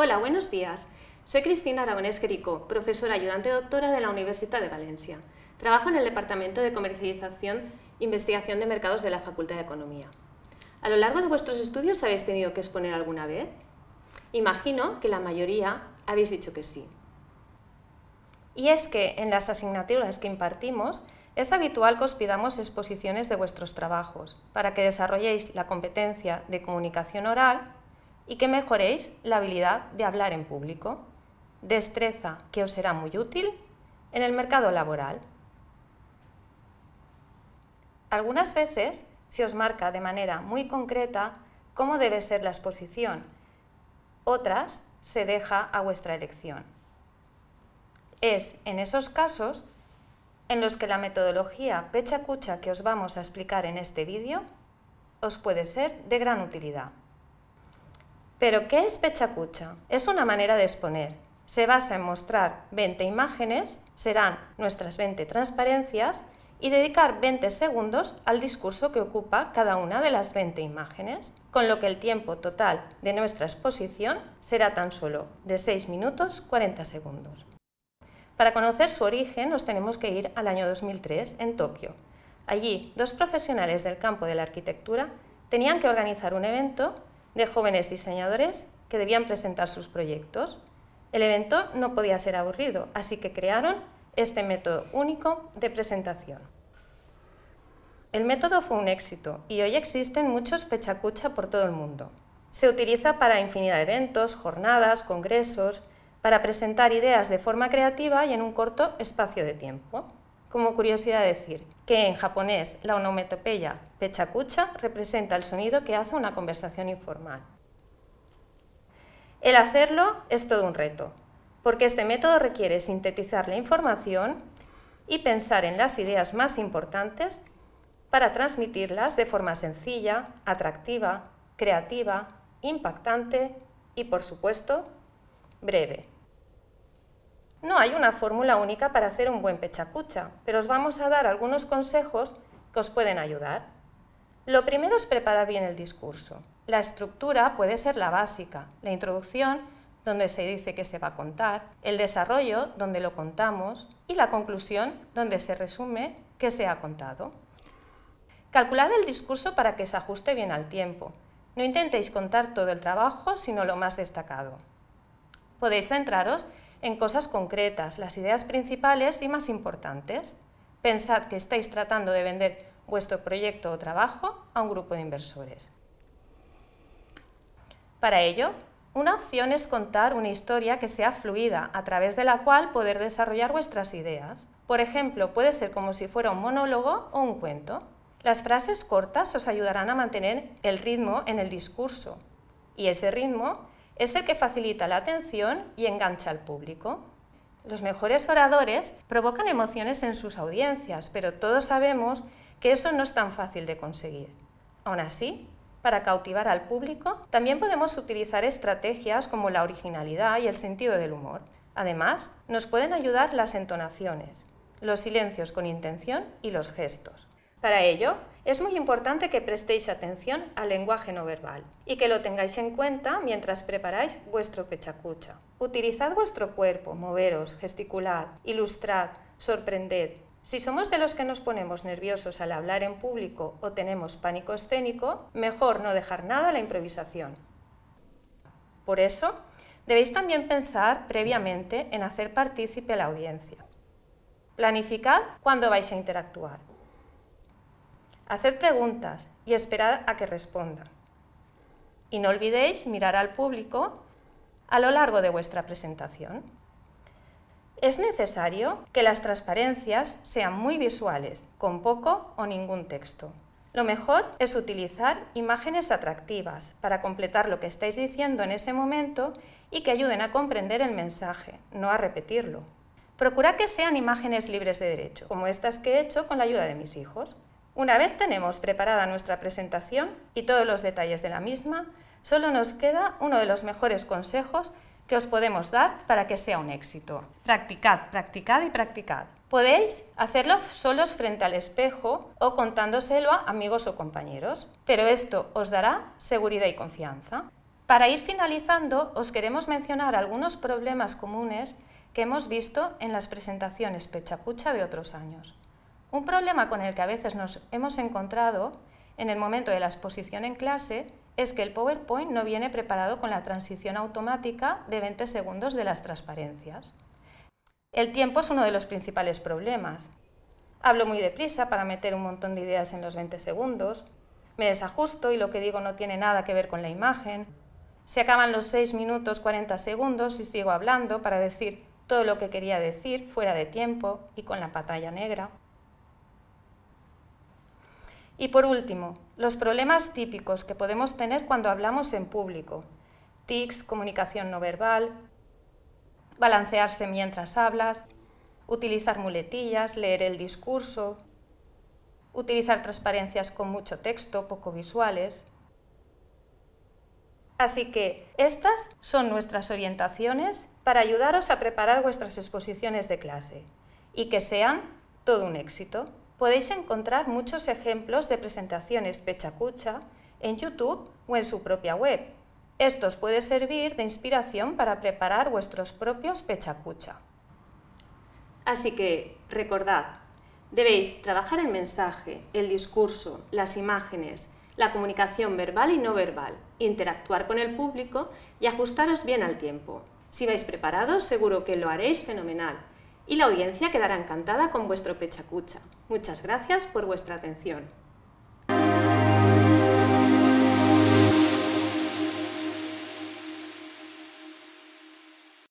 Hola, buenos días. Soy Cristina Aragonés Querico, profesora ayudante doctora de la Universidad de Valencia. Trabajo en el Departamento de Comercialización e Investigación de Mercados de la Facultad de Economía. ¿A lo largo de vuestros estudios habéis tenido que exponer alguna vez? Imagino que la mayoría habéis dicho que sí. Y es que en las asignaturas que impartimos es habitual que os pidamos exposiciones de vuestros trabajos para que desarrolléis la competencia de comunicación oral y que mejoréis la habilidad de hablar en público, destreza que os será muy útil en el mercado laboral. Algunas veces se os marca de manera muy concreta cómo debe ser la exposición, otras se deja a vuestra elección. Es en esos casos en los que la metodología pecha-cucha que os vamos a explicar en este vídeo os puede ser de gran utilidad. Pero, ¿qué es pechacucha? Es una manera de exponer. Se basa en mostrar 20 imágenes, serán nuestras 20 transparencias, y dedicar 20 segundos al discurso que ocupa cada una de las 20 imágenes, con lo que el tiempo total de nuestra exposición será tan solo de 6 minutos 40 segundos. Para conocer su origen nos tenemos que ir al año 2003 en Tokio. Allí, dos profesionales del campo de la arquitectura tenían que organizar un evento de jóvenes diseñadores que debían presentar sus proyectos. El evento no podía ser aburrido, así que crearon este método único de presentación. El método fue un éxito y hoy existen muchos pechacucha por todo el mundo. Se utiliza para infinidad de eventos, jornadas, congresos, para presentar ideas de forma creativa y en un corto espacio de tiempo. Como curiosidad decir que en japonés la onomatopeya pechacucha representa el sonido que hace una conversación informal. El hacerlo es todo un reto, porque este método requiere sintetizar la información y pensar en las ideas más importantes para transmitirlas de forma sencilla, atractiva, creativa, impactante y, por supuesto, breve. No hay una fórmula única para hacer un buen pechacucha, pero os vamos a dar algunos consejos que os pueden ayudar. Lo primero es preparar bien el discurso. La estructura puede ser la básica, la introducción, donde se dice que se va a contar, el desarrollo, donde lo contamos, y la conclusión, donde se resume que se ha contado. Calculad el discurso para que se ajuste bien al tiempo. No intentéis contar todo el trabajo, sino lo más destacado. Podéis centraros en cosas concretas, las ideas principales y más importantes. Pensad que estáis tratando de vender vuestro proyecto o trabajo a un grupo de inversores. Para ello, una opción es contar una historia que sea fluida, a través de la cual poder desarrollar vuestras ideas. Por ejemplo, puede ser como si fuera un monólogo o un cuento. Las frases cortas os ayudarán a mantener el ritmo en el discurso y ese ritmo es el que facilita la atención y engancha al público. Los mejores oradores provocan emociones en sus audiencias, pero todos sabemos que eso no es tan fácil de conseguir. Aún así, para cautivar al público, también podemos utilizar estrategias como la originalidad y el sentido del humor. Además, nos pueden ayudar las entonaciones, los silencios con intención y los gestos. Para ello, es muy importante que prestéis atención al lenguaje no verbal y que lo tengáis en cuenta mientras preparáis vuestro pechacucha. Utilizad vuestro cuerpo, moveros, gesticulad, ilustrad, sorprended. Si somos de los que nos ponemos nerviosos al hablar en público o tenemos pánico escénico, mejor no dejar nada a la improvisación. Por eso, debéis también pensar previamente en hacer partícipe a la audiencia. Planificad cuándo vais a interactuar. Haced preguntas y esperad a que respondan. Y no olvidéis mirar al público a lo largo de vuestra presentación. Es necesario que las transparencias sean muy visuales, con poco o ningún texto. Lo mejor es utilizar imágenes atractivas para completar lo que estáis diciendo en ese momento y que ayuden a comprender el mensaje, no a repetirlo. Procura que sean imágenes libres de derecho, como estas que he hecho con la ayuda de mis hijos. Una vez tenemos preparada nuestra presentación y todos los detalles de la misma, solo nos queda uno de los mejores consejos que os podemos dar para que sea un éxito. Practicad, practicad y practicad. Podéis hacerlo solos frente al espejo o contándoselo a amigos o compañeros, pero esto os dará seguridad y confianza. Para ir finalizando, os queremos mencionar algunos problemas comunes que hemos visto en las presentaciones pechacucha de otros años. Un problema con el que a veces nos hemos encontrado en el momento de la exposición en clase es que el PowerPoint no viene preparado con la transición automática de 20 segundos de las transparencias. El tiempo es uno de los principales problemas. Hablo muy deprisa para meter un montón de ideas en los 20 segundos, me desajusto y lo que digo no tiene nada que ver con la imagen, se acaban los 6 minutos 40 segundos y sigo hablando para decir todo lo que quería decir fuera de tiempo y con la pantalla negra. Y por último, los problemas típicos que podemos tener cuando hablamos en público. Tics, comunicación no verbal, balancearse mientras hablas, utilizar muletillas, leer el discurso, utilizar transparencias con mucho texto, poco visuales. Así que estas son nuestras orientaciones para ayudaros a preparar vuestras exposiciones de clase y que sean todo un éxito podéis encontrar muchos ejemplos de presentaciones pechacucha en YouTube o en su propia web. Esto os puede servir de inspiración para preparar vuestros propios pechacucha. Así que recordad, debéis trabajar el mensaje, el discurso, las imágenes, la comunicación verbal y no verbal, interactuar con el público y ajustaros bien al tiempo. Si vais preparados, seguro que lo haréis fenomenal y la audiencia quedará encantada con vuestro pechacucha. Muchas gracias por vuestra atención.